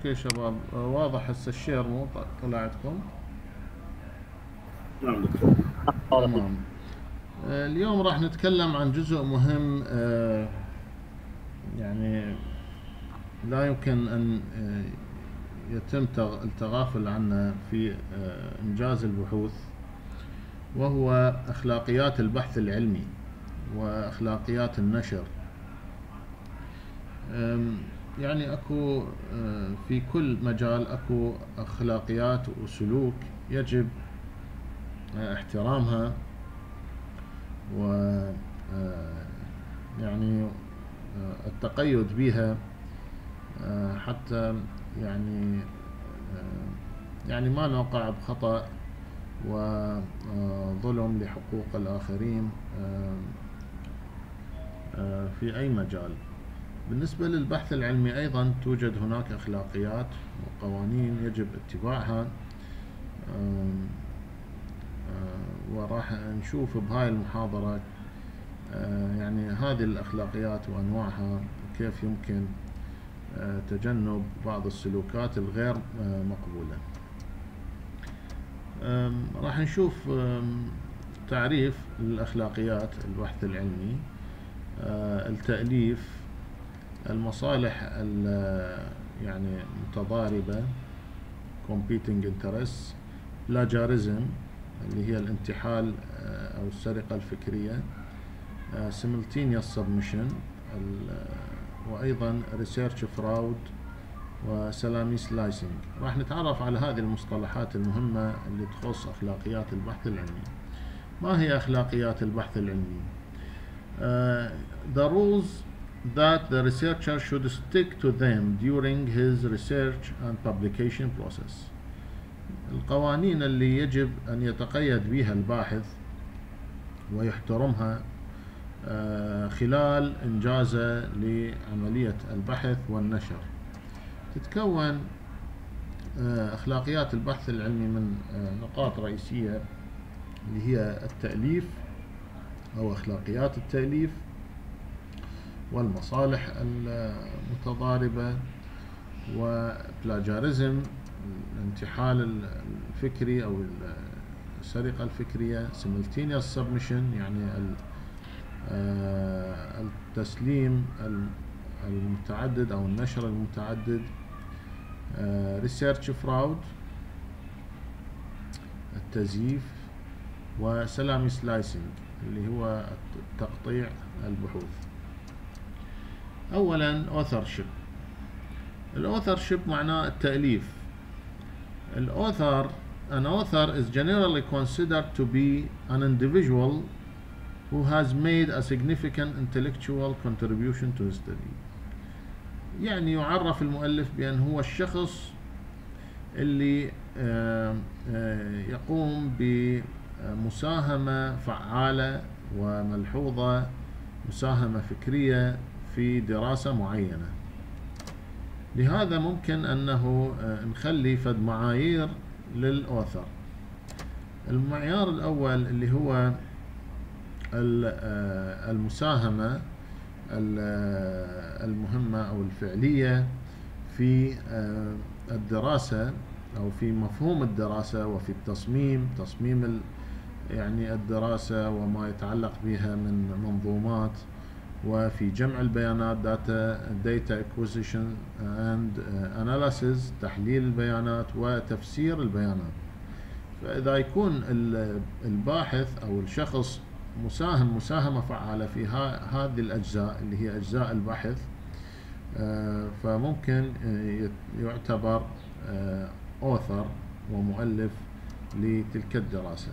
Okay شباب. آه، واضح هسه ال share مو طلع عندكم نعم. دكتور آه، اليوم راح نتكلم عن جزء مهم آه، يعني لا يمكن أن يتم تغ- التغافل عنه في إنجاز البحوث وهو أخلاقيات البحث العلمي وأخلاقيات النشر. يعني أكو آه، في كل مجال أكو أخلاقيات وسلوك يجب آه، احترامها و آه، يعني التقيد بها حتى يعني يعني ما نوقع بخطأ وظلم لحقوق الآخرين في أي مجال. بالنسبة للبحث العلمي أيضا توجد هناك أخلاقيات وقوانين يجب اتباعها. وراح نشوف بهاي المحاضرة يعني هذه الأخلاقيات وأنواعها كيف يمكن تجنب بعض السلوكات الغير مقبولة. راح نشوف تعريف الأخلاقيات البحث العلمي. آه، التأليف المصالح ال- يعني متضاربة competing interests plagiarism اللي هي الانتحال آه، أو السرقة الفكرية آه، simultaneous submission آه، وأيضا research fraud وسلامي سلايسنج راح نتعرف على هذه المصطلحات المهمة اللي تخص أخلاقيات البحث العلمي ما هي أخلاقيات البحث العلمي؟ The rules that the researcher should stick to them during his research and publication process. القوانين اللي يجب أن يتقيد بها الباحث ويحترمها آه، خلال إنجازه لعملية البحث والنشر. تتكون آه، أخلاقيات البحث العلمي من آه، نقاط رئيسية اللي هي التأليف أو أخلاقيات التأليف. والمصالح المتضاربة وبلاجاريزم الانتحال الفكري أو السرقة الفكرية simultaneous submission يعني آه، التسليم الم- المتعدد أو النشر المتعدد research fraud التزييف و salami slicing اللي هو تقطيع البحوث. اولا authorship ال authorship معناه التأليف ال author an author is generally considered to be an individual who has made a significant intellectual contribution to the study يعني يعرف المؤلف بأن هو الشخص اللي آه، آه، يقوم بمساهمة فعالة وملحوظة مساهمة فكرية في دراسة معينة. لهذا ممكن أنه آه، نخلي فد معايير للأوثر. المعيار الأول اللي هو آه، المساهمة ال- آه، المهمة أو الفعلية في الدراسة أو في مفهوم الدراسة وفي التصميم. تصميم يعني الدراسة وما يتعلق بها من منظومات. وفي جمع البيانات data data acquisition and uh, analysis تحليل البيانات وتفسير البيانات. فإذا يكون ال- الباحث أو الشخص مساهم مساهمة فعالة في هذه الأجزاء اللي هي أجزاء البحث آه، فممكن آه، يعتبر author ومؤلف لتلك الدراسة.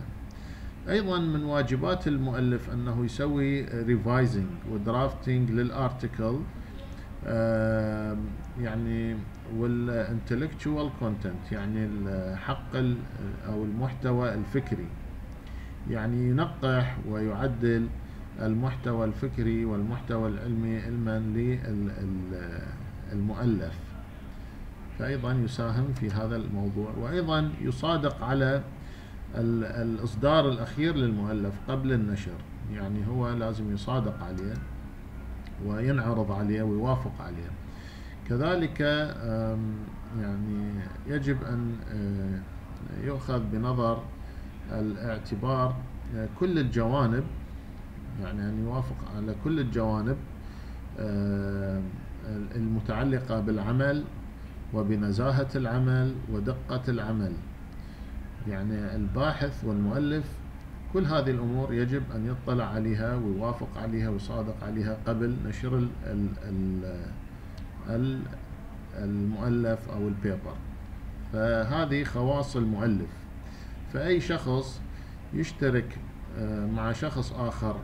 أيضا من واجبات المؤلف أنه يسوي revising و drafting لل article يعني وال intellectual content يعني الحق ال- أو المحتوى الفكري. يعني ينقح ويعدل المحتوى الفكري والمحتوى العلمي علما للمؤلف فأيضا يساهم في هذا الموضوع. وأيضا يصادق على الإصدار الأخير للمؤلف قبل النشر يعني هو لازم يصادق عليه وينعرض عليه ويوافق عليه. كذلك يعني يجب أن آه، يؤخذ بنظر الاعتبار آه، كل الجوانب يعني أن يوافق على كل الجوانب آه، المتعلقة بالعمل وبنزاهة العمل ودقة العمل. يعني الباحث والمؤلف كل هذه الأمور يجب أن يطلع عليها ويوافق عليها ويصادق عليها قبل نشر المؤلف أو البيبر. فهذه خواص المؤلف. فأي شخص يشترك آه، مع شخص آخر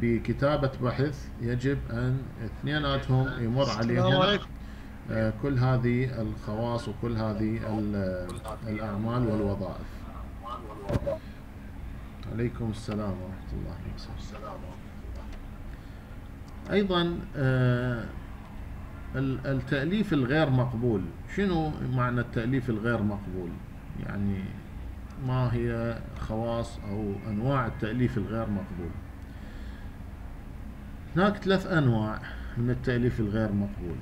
بكتابة بحث يجب أن اثنيناتهم يمر عليهم كل هذه الخواص وكل هذه الأعمال والوظائف. عليكم السلام ورحمة الله وبركاته. أيضا آه، التأليف الغير مقبول. شنو معنى التأليف الغير مقبول؟ يعني ما هي خواص أو أنواع التأليف الغير مقبول؟ هناك ثلاث أنواع من التأليف الغير مقبول.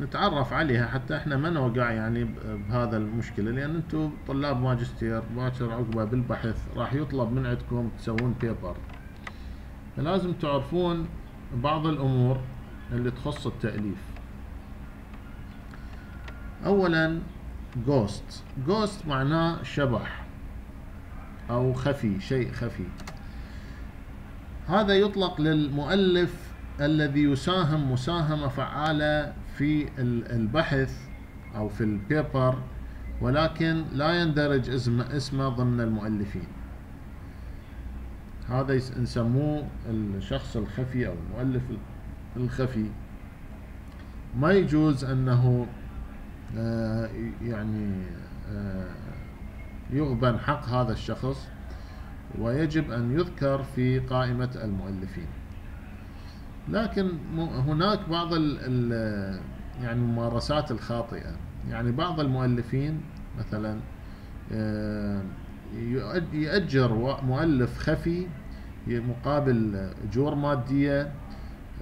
نتعرف عليها حتى إحنا ما نوقع يعني بهذا المشكلة لأن أنتم طلاب ماجستير باكر عقبة بالبحث راح يطلب من عندكم تسوون بيبر فلازم تعرفون بعض الأمور اللي تخص التأليف. أولا ghost ghost معناه شبح أو خفي شيء خفي. هذا يطلق للمؤلف الذي يساهم مساهمة فعالة في البحث أو في ال paper ولكن لا يندرج اسمه, اسمه ضمن المؤلفين. هذا نسموه الشخص الخفي أو المؤلف الخفي. ما يجوز أنه آه، يعني آه، يغبن حق هذا الشخص ويجب أن يذكر في قائمة المؤلفين. لكن هناك بعض يعني الممارسات الخاطئة. يعني بعض المؤلفين مثلا آه، يأجر مؤلف خفي مقابل أجور مادية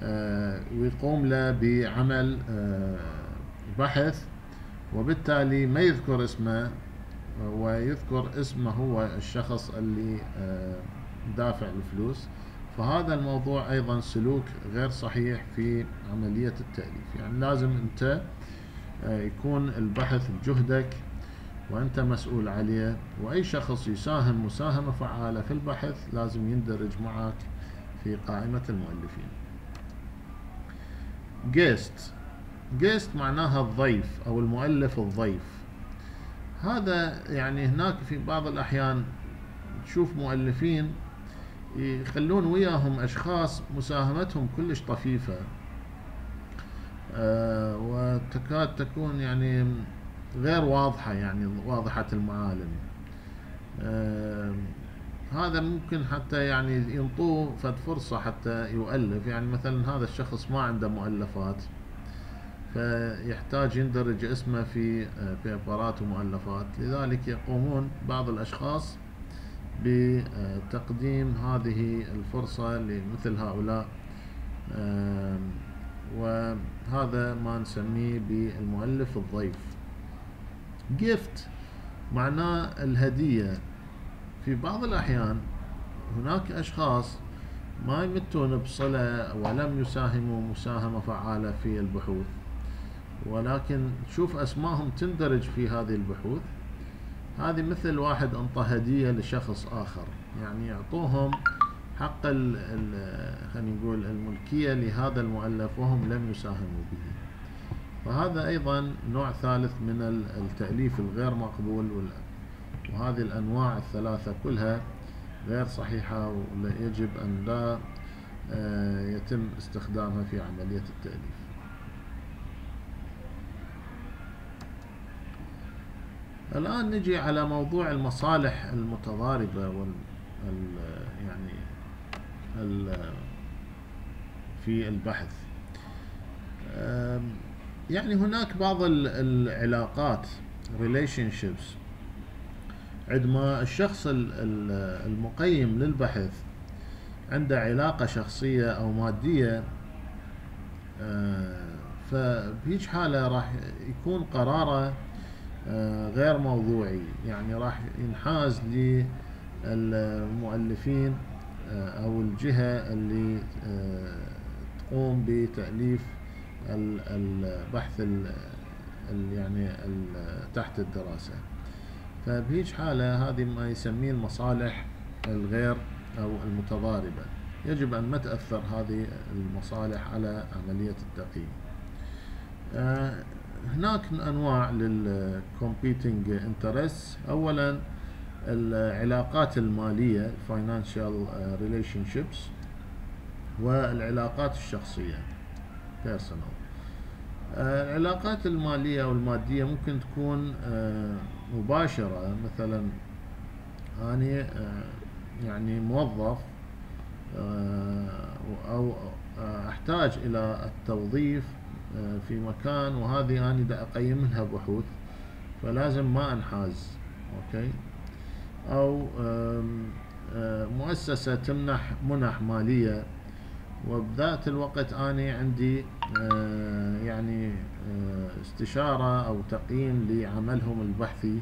آه، ويقوم له بعمل آه، بحث وبالتالي ما يذكر اسمه ويذكر اسمه هو الشخص اللي دافع الفلوس. فهذا الموضوع أيضا سلوك غير صحيح في عملية التأليف. يعني لازم أنت آه، يكون البحث بجهدك وأنت مسؤول عليه وأي شخص يساهم مساهمة فعالة في البحث لازم يندرج معك في قائمة المؤلفين. guest guest معناها الضيف أو المؤلف الضيف. هذا يعني هناك في بعض الأحيان تشوف مؤلفين يخلون وياهم أشخاص مساهمتهم كلش طفيفة. أه وتكاد تكون يعني غير واضحة يعني واضحة المعالم. أه هذا ممكن حتى يعني ينطوه فد فرصة حتى يؤلف. يعني مثلا هذا الشخص ما عنده مؤلفات فيحتاج يندرج اسمه في آه، بيبرات ومؤلفات. لذلك يقومون بعض الأشخاص بتقديم هذه الفرصة لمثل هؤلاء. وهذا ما نسميه بالمؤلف الضيف. gift معناه الهدية. في بعض الأحيان هناك أشخاص ما يمتون بصلة ولم يساهموا مساهمة فعالة في البحوث ولكن تشوف أسماهم تندرج في هذه البحوث. هذه مثل واحد انطى هدية لشخص آخر. يعني يعطوهم حق خلينا نقول الملكية لهذا المؤلف وهم لم يساهموا به. فهذا أيضا نوع ثالث من التأليف الغير مقبول وهذه الأنواع الثلاثة كلها غير صحيحة ويجب أن لا آه، يتم استخدامها في عملية التأليف. الآن نجي على موضوع المصالح المتضاربة وال يعني ال في البحث. يعني هناك بعض العلاقات relationships. عندما الشخص المقيم للبحث عنده علاقة شخصية أو مادية فبهيج حالة راح يكون قراره غير موضوعي. يعني راح ينحاز للمؤلفين آه، أو الجهة اللي تقوم بتأليف البحث يعني تحت الدراسة. فبهيج حالة هذه ما يسميه المصالح الغير أو المتضاربة. يجب أن ما تأثر هذه المصالح على عملية التقييم. آه، هناك أنواع لل competing interest أولا العلاقات المالية financial relationships والعلاقات الشخصية personal. آه، العلاقات المالية والمادية ممكن تكون آه، مباشرة. مثلا آه، يعني موظف أو أحتاج إلى التوظيف في مكان وهذه أنا دا أقيم لها بحوث فلازم ما أنحاز أوكي؟ أو مؤسسة تمنح منح مالية وبذات الوقت أنا عندي آه، يعني آه، استشارة أو تقييم لعملهم البحثي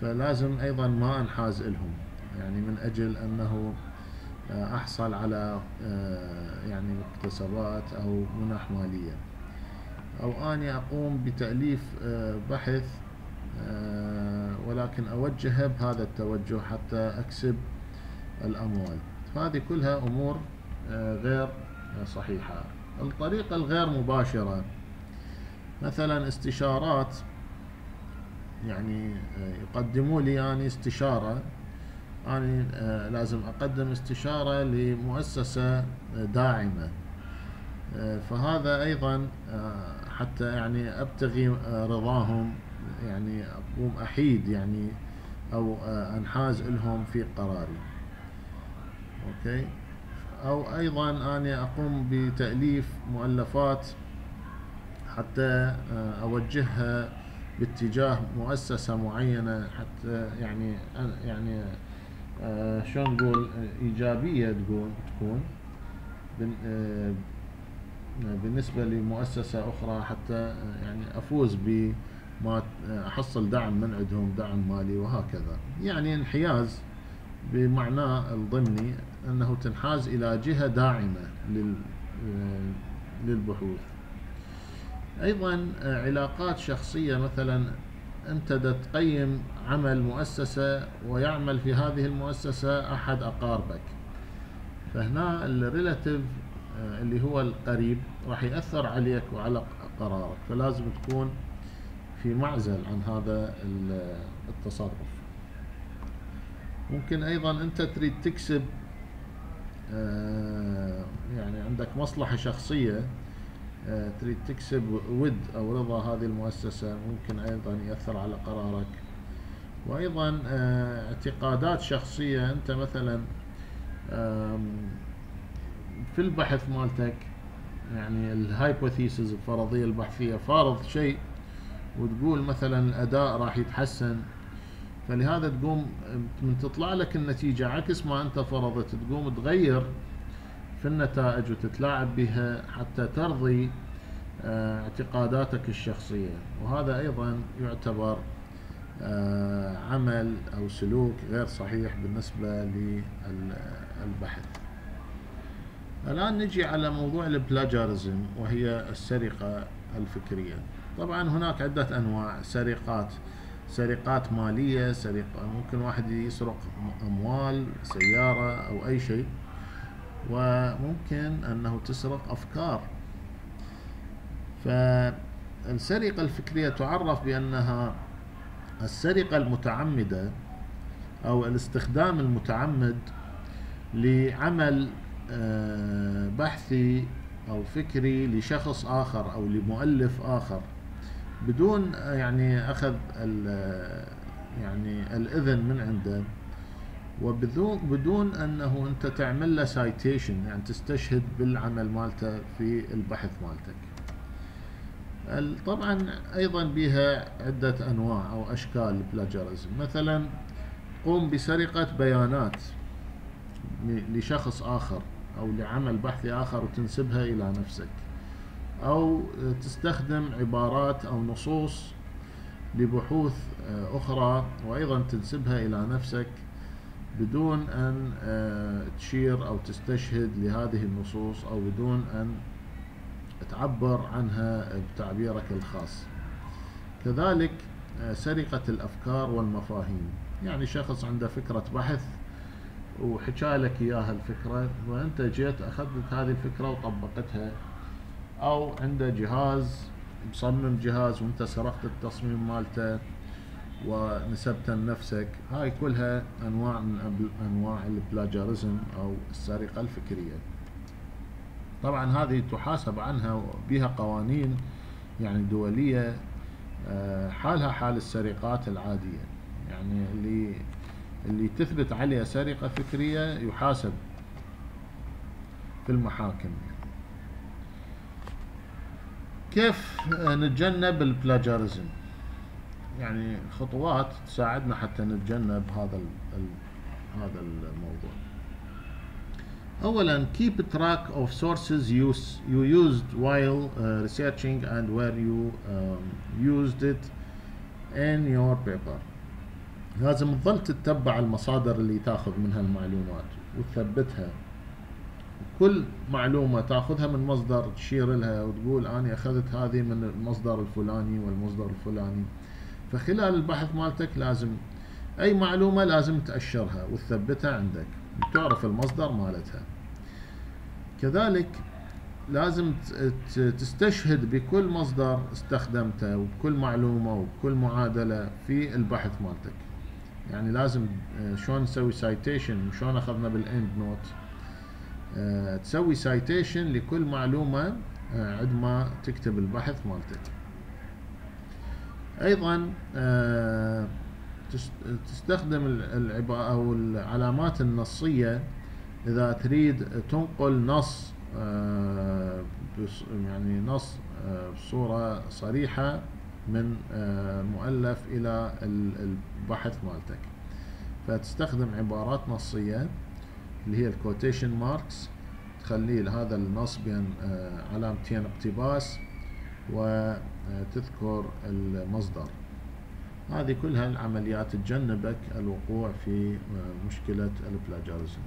فلازم أيضا ما أنحاز لهم يعني من أجل أنه آه، أحصل على يعني مكتسبات أو منح مالية. أو أني أقوم بتأليف بحث ولكن أوجهه بهذا التوجه حتى أكسب الأموال. هذه كلها أمور غير صحيحة. الطريقة الغير مباشرة مثلا استشارات يعني يقدموا لي يعني استشارة أنا آه، لازم أقدم استشارة لمؤسسة داعمة. آه، فهذا أيضا آه، حتى يعني أبتغي رضاهم يعني أقوم أحيد يعني أو أنحاز لهم في قراري. أوكي؟ أو أيضا أنا أقوم بتأليف مؤلفات حتى آه، أوجهها باتجاه مؤسسة معينة حتى يعني يعني آه، شلون نقول إيجابية تقول تكون. آه، بالنسبة لمؤسسة أخرى حتى يعني أفوز بما أحصل دعم من عندهم دعم مالي وهكذا. يعني انحياز بمعناه الضمني أنه تنحاز إلى جهة داعمة للبحوث. أيضا علاقات شخصية مثلا أنت تقيم عمل مؤسسة ويعمل في هذه المؤسسة أحد أقاربك. فهنا الريلاتيف اللي هو القريب راح يأثر عليك وعلى قرارك. فلازم تكون في معزل عن هذا التصرف. ممكن أيضا أنت تريد تكسب آه، يعني عندك مصلحة شخصية آه، تريد تكسب ود أو رضا هذه المؤسسة ممكن أيضا يأثر على قرارك. وأيضا آه، اعتقادات شخصية أنت مثلا في البحث مالتك يعني الهايبوثيسز الفرضية البحثية فارض شيء وتقول مثلا الأداء راح يتحسن فلهذا تقوم من تطلع لك النتيجة عكس ما أنت فرضت تقوم تغير في النتائج وتتلاعب بها حتى ترضي آه، اعتقاداتك الشخصية. وهذا أيضا يعتبر آه، عمل أو سلوك غير صحيح بالنسبة للبحث. الآن نجي على موضوع البلاجارزم وهي السرقة الفكرية. طبعا هناك عدة أنواع سرقات سرقات مالية سرقة ممكن واحد يسرق أموال سيارة أو أي شيء وممكن أنه تسرق أفكار. فالسرقة الفكرية تعرف بأنها السرقة المتعمدة أو الاستخدام المتعمد لعمل بحثي أو فكري لشخص آخر أو لمؤلف آخر. بدون يعني أخذ يعني الإذن من عنده وبدون بدون أنه أنت تعمل له سايتيشن يعني تستشهد بالعمل مالته في البحث مالتك. طبعا أيضا بها عدة أنواع أو أشكال بلاجرزم مثلا قوم بسرقة بيانات لشخص آخر. أو لعمل بحثي آخر وتنسبها إلى نفسك. أو تستخدم عبارات أو نصوص لبحوث أخرى وأيضا تنسبها إلى نفسك بدون أن تشير أو تستشهد لهذه النصوص أو بدون أن تعبر عنها بتعبيرك الخاص. كذلك سرقة الأفكار والمفاهيم. يعني شخص عنده فكرة بحث وحكى لك إياها الفكرة وأنت جيت أخذت هذه الفكرة وطبقتها. أو عنده جهاز مصمم جهاز وأنت سرقت التصميم مالته ونسبته لنفسك. هاي كلها أنواع من أنواع البلاجاريزم أو السرقة الفكرية. طبعا هذه تحاسب عنها بها قوانين يعني دولية آه، حالها حال السرقات العادية. يعني اللي اللي تثبت عليه سرقة فكرية يحاسب في المحاكم. كيف نتجنب البلاجاريزم يعني خطوات تساعدنا حتى نتجنب هذا هذا الموضوع. اولا keep track of sources you used while uh, researching and where you um, used it in your paper. لازم تظل تتبع المصادر اللي تاخذ منها المعلومات وتثبتها. كل معلومة تاخذها من مصدر تشير لها وتقول أنا أخذت هذه من المصدر الفلاني والمصدر الفلاني. فخلال البحث مالتك لازم أي معلومة لازم تأشرها وتثبتها عندك تعرف المصدر مالتها. كذلك لازم تستشهد بكل مصدر استخدمته وبكل معلومة وبكل معادلة في البحث مالتك. يعني لازم آه، شلون نسوي citation شلون أخذنا بال EndNote آه، تسوي citation لكل معلومة آه، عندما تكتب البحث مالتك. أيضا تستخدم العبارة أو العلامات النصية إذا تريد تنقل نص يعني نص بصورة صريحة من آه، مؤلف إلى البحث مالتك. فتستخدم عبارات نصية اللي هي ال quotation marks تخلي هذا النص بين آه، علامتين اقتباس وتذكر المصدر. هذه كلها العمليات تجنبك الوقوع في آه، مشكلة ال plagiarism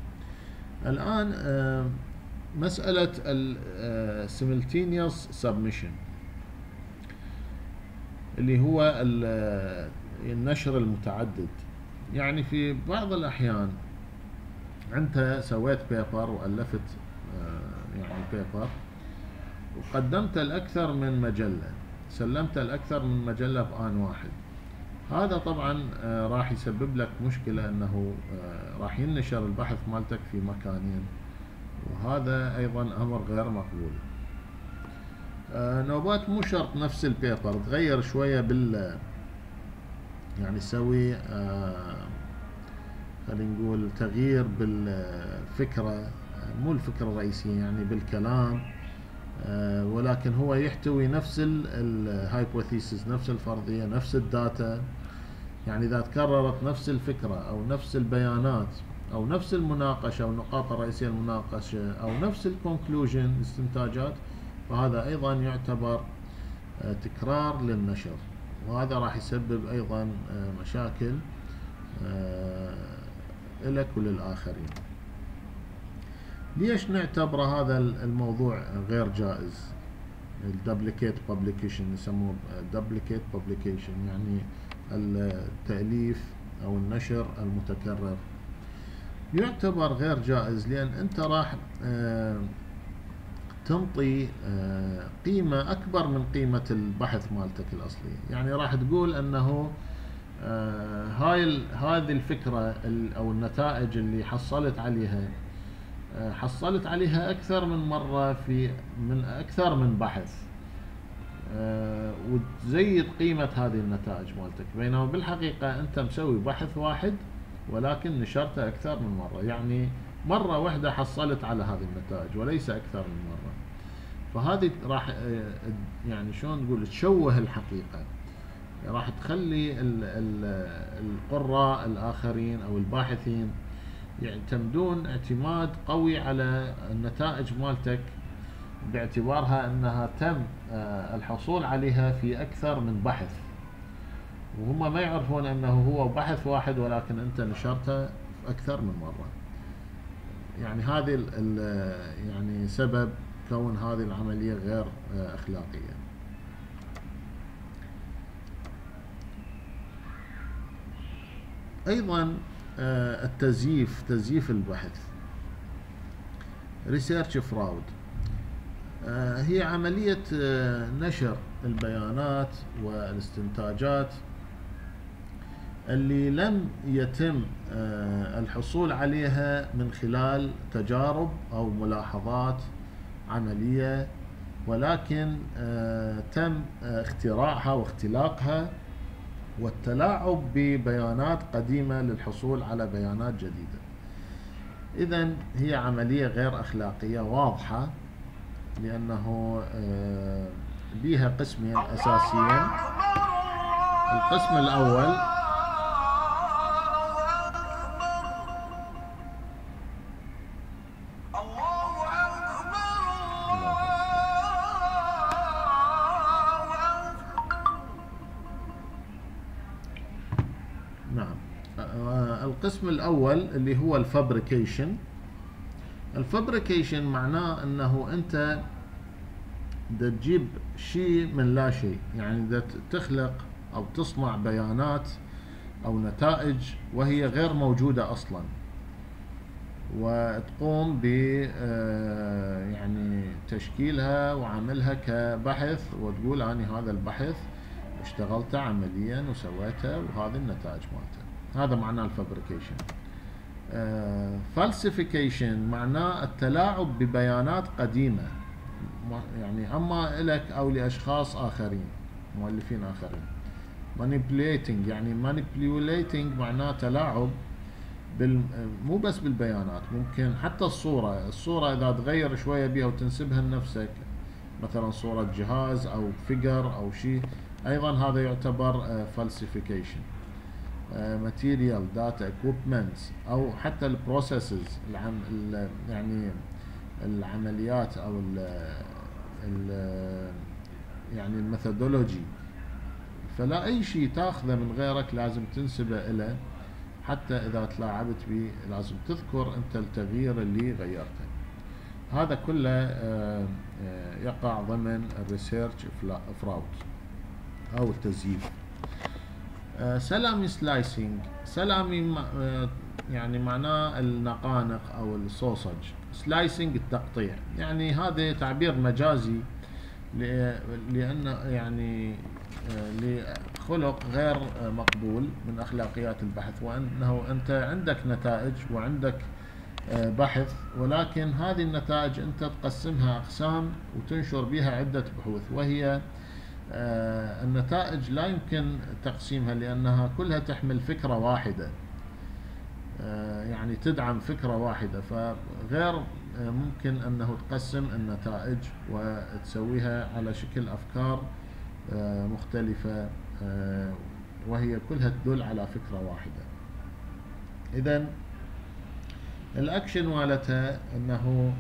الآن مسألة ال simultaneous submission اللي هو النشر المتعدد. يعني في بعض الأحيان أنت سويت paper وألفت آه، يعني paper وقدمت لأكثر من مجلة سلمت الأكثر من مجلة بآن واحد. هذا طبعا آه، راح يسبب لك مشكلة أنه آه، راح ينشر البحث مالتك في مكانين وهذا أيضا أمر غير مقبول. نوبات مو شرط نفس البيبر تغير شوية بال يعني تسوي آه، خلينا نقول تغيير بالفكرة مو الفكرة الرئيسية يعني بالكلام آه، ولكن هو يحتوي نفس ال hypothesis نفس الفرضية نفس ال data. يعني إذا تكررت نفس الفكرة أو نفس البيانات أو نفس المناقشة أو النقاط الرئيسية المناقشة أو نفس ال conclusion استنتاجات فهذا أيضا يعتبر آه، تكرار للنشر وهذا راح يسبب أيضا آه، مشاكل آه، لك وللآخرين. ليش نعتبر هذا الموضوع غير جائز؟ ال duplicate publication يسموه duplicate publication يعني التأليف أو النشر المتكرر. يعتبر غير جائز لأن أنت راح تنطي آه، قيمة أكبر من قيمة البحث مالتك الأصلي. يعني راح تقول أنه آه، هاي هذه الفكرة أو النتائج اللي حصلت عليها آه، حصلت عليها أكثر من مرة في من أكثر من بحث. وتزيد قيمة هذه النتائج مالتك. بينما بالحقيقة أنت مسوي بحث واحد ولكن نشرته أكثر من مرة. يعني مرة واحدة حصلت على هذه النتائج وليس أكثر من مرة. فهذه راح آه، يعني شلون نقول تشوه الحقيقة. راح تخلي القراء الآخرين أو الباحثين يعتمدون اعتماد قوي على النتائج مالتك باعتبارها أنها تم آه، الحصول عليها في أكثر من بحث. وهم ما يعرفون أنه هو بحث واحد ولكن أنت نشرته أكثر من مرة. يعني هذه يعني سبب كون هذه العملية غير آه، أخلاقية. أيضا آه، التزييف تزييف البحث. ريسيرش فراود هي عملية آه، نشر البيانات والاستنتاجات اللي لم يتم آه، الحصول عليها من خلال تجارب أو ملاحظات عملية ولكن تم اختراعها واختلاقها والتلاعب ببيانات قديمة للحصول على بيانات جديدة. إذا هي عملية غير أخلاقية واضحة لأنه آه، بها قسمين أساسيين. القسم الأول القسم الأول اللي هو ال fabrication. ال fabrication معناه أنه أنت تجيب شيء من لا شيء. يعني تخلق أو تصنع بيانات أو نتائج وهي غير موجودة أصلا. وتقوم ب آه، يعني تشكيلها وعملها كبحث وتقول أنا هذا البحث اشتغلته عمليا وسويته وهذه النتائج مالته. هذا معناه ال fabrication falsification معناه التلاعب ببيانات قديمة. يعني أما لك أو لأشخاص آخرين مؤلفين آخرين. manipulating يعني manipulating معناه تلاعب بال... مو بس بالبيانات ممكن حتى الصورة. الصورة إذا تغير شوية بها وتنسبها لنفسك مثلا صورة جهاز أو figure أو شيء أيضا هذا يعتبر falsification uh, material data equipments أو حتى ال processes العم يعني العمليات أو ال يعني ال methodology. فلا أي شيء تأخذه من غيرك لازم تنسبه له حتى إذا تلاعبت به لازم تذكر أنت التغيير اللي غيرته. هذا كله آه، آه، يقع ضمن ال research fraud أو التزييف. salami slicing salami يعني معناه النقانق أو ال sausage slicing التقطيع. يعني هذا تعبير مجازي لأن يعني خلق غير مقبول من أخلاقيات البحث وأنه أنت عندك نتائج وعندك بحث ولكن هذه النتائج أنت تقسمها أقسام وتنشر بها عدة بحوث وهي آه، النتائج لا يمكن تقسيمها لأنها كلها تحمل فكرة واحدة. آه، يعني تدعم فكرة واحدة. فغير آه، ممكن أنه تقسم النتائج وتسويها على شكل أفكار مختلفة وهي كلها تدل على فكرة واحدة. إذا الأكشن مالتها أنه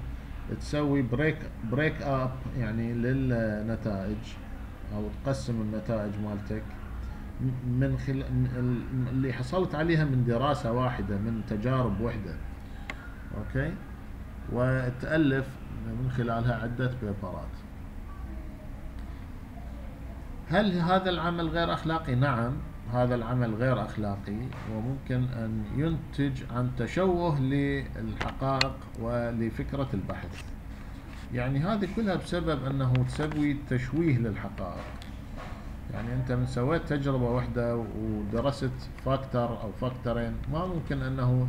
تسوي break break up يعني للنتائج. أو تقسم النتائج مالتك. من خل... اللي حصلت عليها من دراسة واحدة من تجارب وحدة. أوكي؟ وتألف من خلالها عدة paper ات هل هذا العمل غير أخلاقي؟ نعم هذا العمل غير أخلاقي وممكن أن ينتج عن تشوه للحقائق ولفكرة البحث. يعني هذه كلها بسبب أنه تسوي تشويه للحقائق. يعني أنت من سويت تجربة واحدة ودرست factor أو factor ين ما ممكن أنه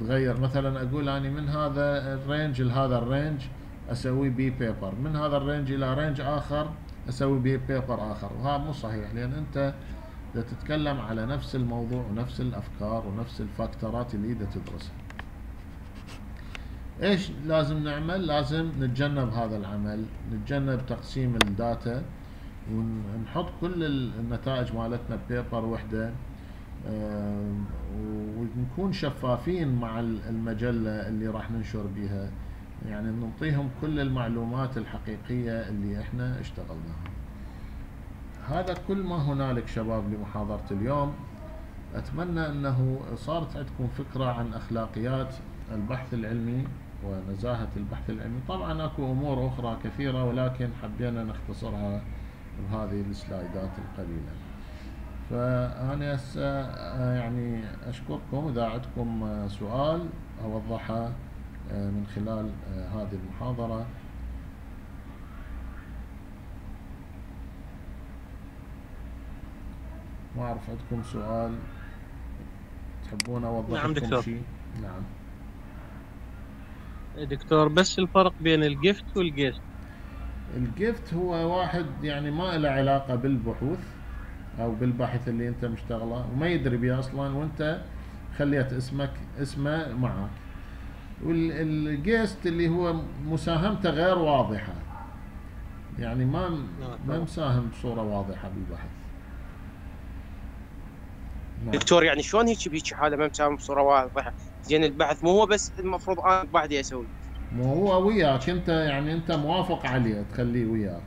تغير. مثلا أقول اني من هذا ال range لهذا ال range أسوي بي paper من هذا ال range إلى range آخر أسوي بي paper آخر وهذا مو صحيح لأن أنت تتكلم على نفس الموضوع ونفس الأفكار ونفس ال factorات اللي تدرسها. إيش لازم نعمل؟ لازم نتجنب هذا العمل نتجنب تقسيم ال data ونحط كل النتائج مالتنا ب paper وحدة ونكون شفافين مع المجلة اللي راح ننشر بها يعني نعطيهم كل المعلومات الحقيقية اللي إحنا اشتغلناها. هذا كل ما هنالك شباب لمحاضرة اليوم. أتمنى أنه صارت عندكم فكرة عن أخلاقيات البحث العلمي. ونزاهة البحث العلمي. طبعا أكو أمور أخرى كثيرة ولكن حبينا نختصرها بهذه السلايدات القليلة. فأنا هسه يعني أشكركم إذا عندكم سؤال أوضحه من خلال هذه المحاضرة. ما أعرف عندكم سؤال تحبون أوضح نعم لكم دكتور. شيء؟ نعم. دكتور بس الفرق بين الجفت والجيست. الجفت هو واحد يعني ما له علاقة بالبحوث أو بالبحث اللي أنت مشتغله وما يدري بيه أصلا وأنت خليت اسمك اسمه معك. والجيست اللي هو مساهمته غير واضحة. يعني ما ما طبعا. مساهم بصورة واضحة بالبحث. نعم. دكتور يعني شلون هيك بهيك حالة ما مساهم بصورة واضحة؟ زين البحث. مو هو بس المفروض أنا بعدي أسوي مو هو وياك انت يعني انت موافق عليه تخليه وياك.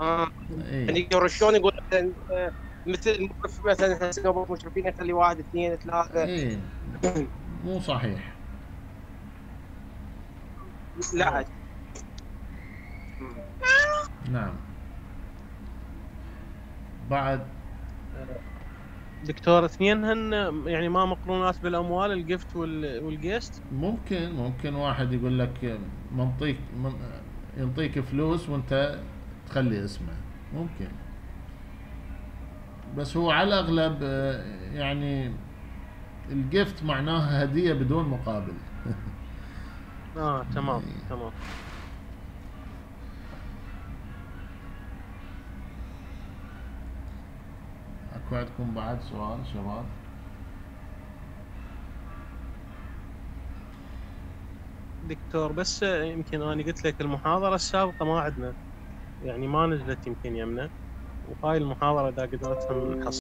آه. يعني اي يقدر شلون يقول مثلا آه، مثل مثلا إحنا قبل مشرفين يخلي واحد اثنين ثلاثة. اي مو صحيح. لا. نعم. بعد دكتور اثنينهن يعني ما مقرونات بالأموال الجفت وال- والجيست ممكن ممكن واحد يقول لك منطيك من ينطيك فلوس وانت تخلي اسمه. ممكن. بس هو على الأغلب يعني الجفت معناها هدية بدون مقابل. آه تمام تمام. اكو عندكم بعد سؤال شباب. دكتور بس يمكن أنا قلت لك المحاضرة السابقة ما عندنا. يعني ما نزلت يمكن يمنا. وهاي المحاضرة إذا قدرت نحصل